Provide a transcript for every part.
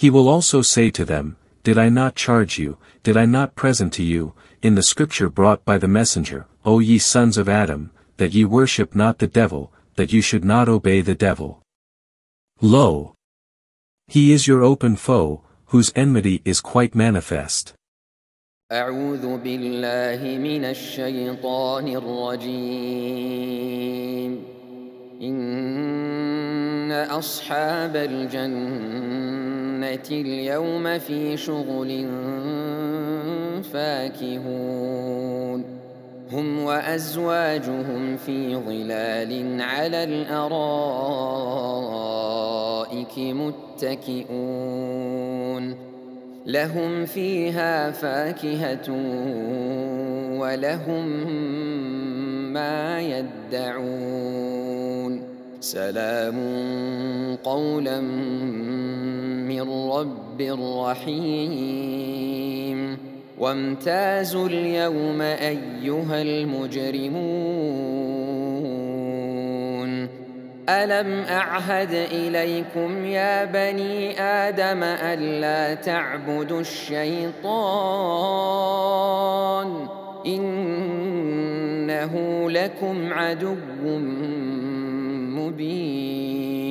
He will also say to them, Did I not charge you, did I not present to you, in the scripture brought by the messenger, O ye sons of Adam, that ye worship not the devil, that you should not obey the devil. Lo! He is your open foe, whose enmity is quite manifest. أعوذ بالله من الشيطان الرجيم إن أصحاب الجنة اليوم في شغل فاكهون. هم وأزواجهم في ظلال على الأرائك متكئون. لهم فيها فاكهة ولهم ما يدعون. سلام قولا من رب رحيم وامتازوا اليوم أيها المجرمون. ألم أعهد إليكم يا بني آدم ألا تعبدوا الشيطان؟ إنه لكم عدو مبين.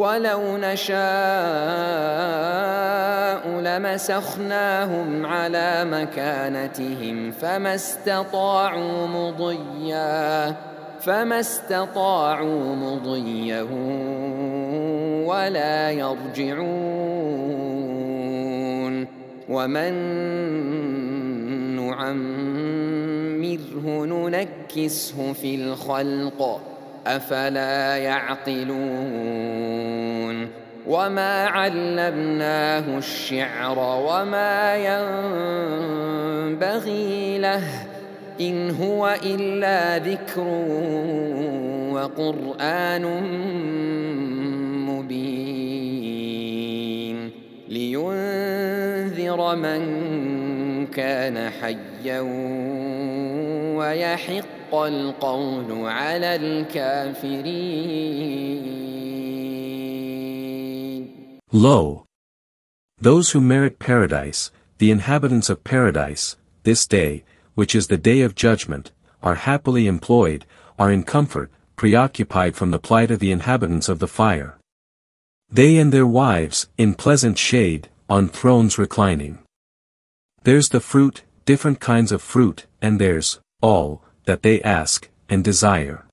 ولو نشاء لمسخناهم على مكانتهم فما استطاعوا مضيا فما استطاعوا مضيا ولا يرجعون ومن نعمره ننكسه في الخلق أفلا يعقلون وما علمناه الشعر وما ينبغي له إن هو إلا ذكر وقرآن مبين لينذر من كان حيا ويحق القول على الكافرين Lo! Those who merit paradise, the inhabitants of paradise, this day, which is the day of judgment, are happily employed, are in comfort, preoccupied from the plight of the inhabitants of the fire. They and their wives, in pleasant shade, on thrones reclining. There's the fruit, different kinds of fruit, and there's, all, that they ask, and desire.